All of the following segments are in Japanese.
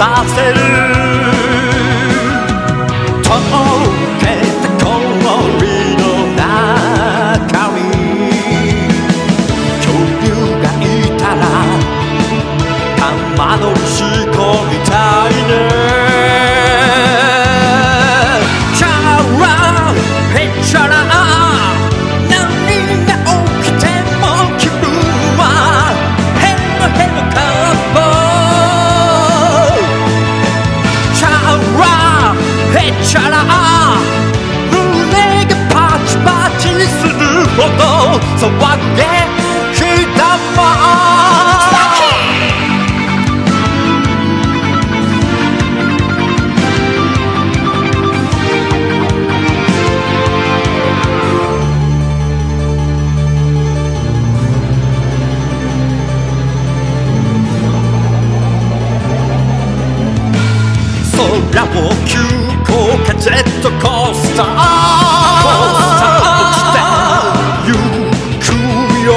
させる。溶けた氷の中に。恐竜がいたら玉の石ラを急降下ジェットコースター。コースター。起きて。ゆくよ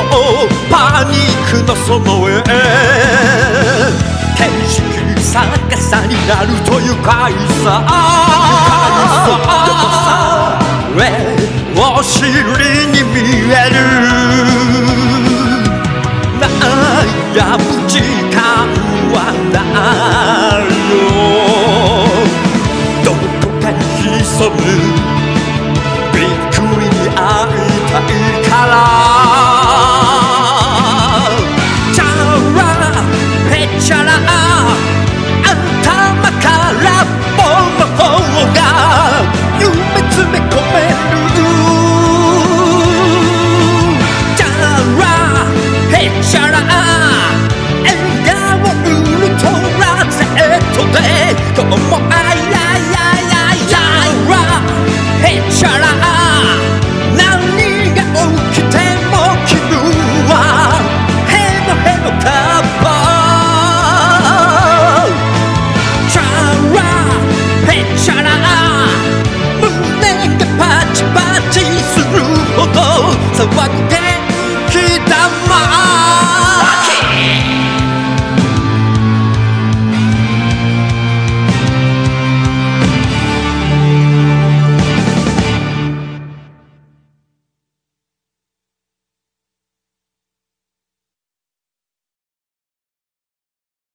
パニックのその上。景色逆さかさになると愉快さ。愉快ささ上お尻に見える。な悩やぶちびっくりに会いたいから。my eyes.